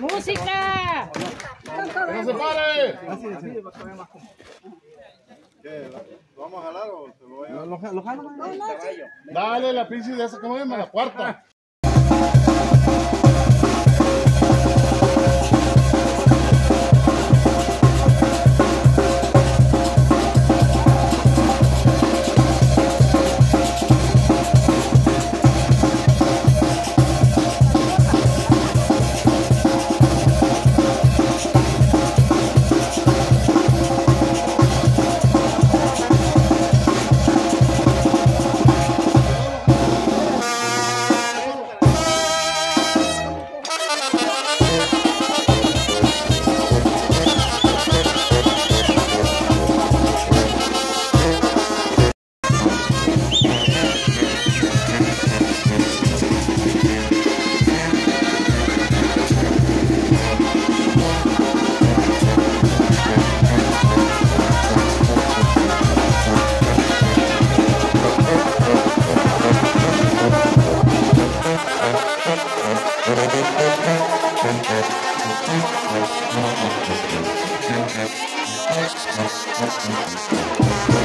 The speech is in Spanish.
¡Música! ¡No se pare! ¿Vamos a jalar o se lo voy a Dale la pinche de esa, ¿cómo llama? La cuarta. Thank you.